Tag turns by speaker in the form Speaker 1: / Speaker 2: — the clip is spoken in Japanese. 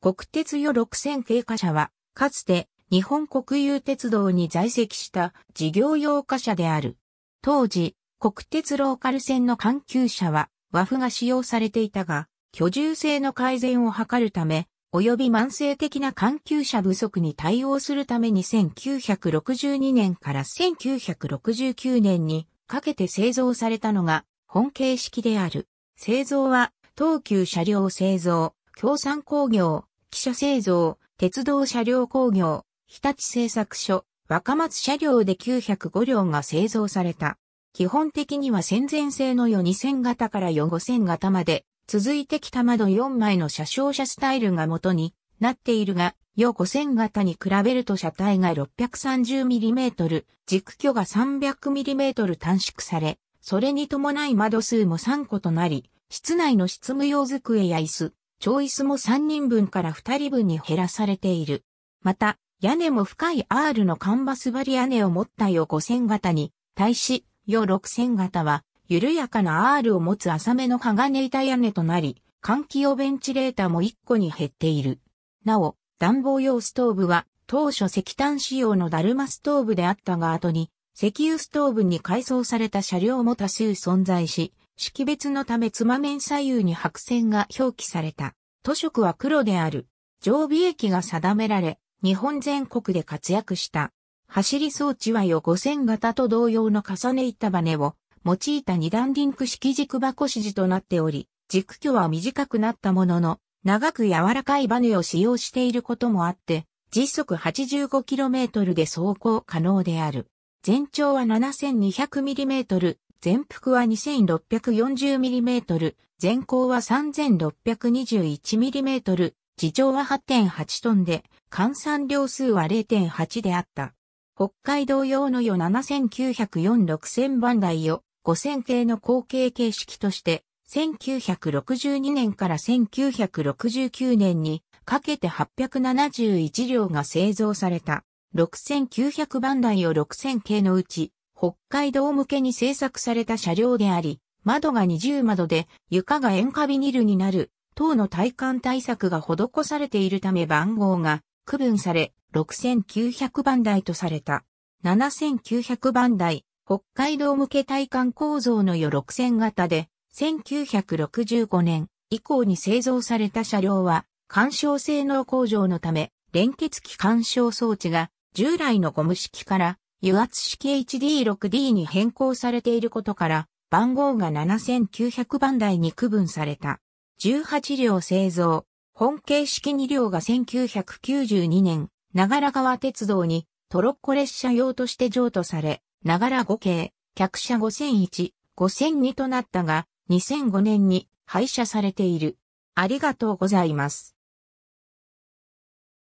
Speaker 1: 国鉄予6000系貨車は、かつて日本国有鉄道に在籍した事業用貨車である。当時、国鉄ローカル線の環球車は和風が使用されていたが、居住性の改善を図るため、及び慢性的な環球車不足に対応するために1962年から1969年にかけて製造されたのが本形式である。製造は東急車両製造、共産工業、汽車製造、鉄道車両工業、日立製作所、若松車両で905両が製造された。基本的には戦前製の4 2000型から4 5000型まで続いてきた窓4枚の車掌車スタイルが元になっているが、4 5000型に比べると車体が 630mm、軸距が 300mm 短縮され、それに伴い窓数も3個となり、室内の執務用机や椅子、超椅子も3人分から2人分に減らされている。また、屋根も深い R のカンバス張り屋根を持った4 5000型に対し、4 6000型は緩やかな R を持つ浅めの鋼板屋根となり、換気用ベンチレーターも1個に減っている。なお、暖房用ストーブは当初石炭仕様のダルマストーブであったが後に石油ストーブに改装された車両も多数存在し、識別のため妻面左右に白線が表記された。都色は黒である。常備液が定められ、日本全国で活躍した。走り装置はよ5000型と同様の重ね板バネを用いた二段リンク式軸箱指示となっており、軸距は短くなったものの、長く柔らかいバネを使用していることもあって、実速 85km で走行可能である。全長は 7200mm、全幅は 2640mm、全高は 3621mm、地上は8.8トンで、換算量数は0.8であった。北海道用のよ7904-6000番台よ、5000系の後継形式として、1962年から1969年にかけて871両が製造された。6900番台を6000系のうち、北海道向けに製作された車両であり、窓が二重窓で床が塩化ビニルになる等の体感対策が施されているため番号が区分され6900番台とされた。7900番台北海道向け体感構造の予6000型で、1965年以降に製造された車両は、干渉性能向上のため、連結機干渉装置が従来のゴム式から油圧式 HD6D に変更されていることから、番号が7900番台に区分された。18両製造、本形式2両が1992年、長良川鉄道にトロッコ列車用として譲渡され、ながら5系、客車5001、5002となったが、2005年に廃車されている。ありがとうございます。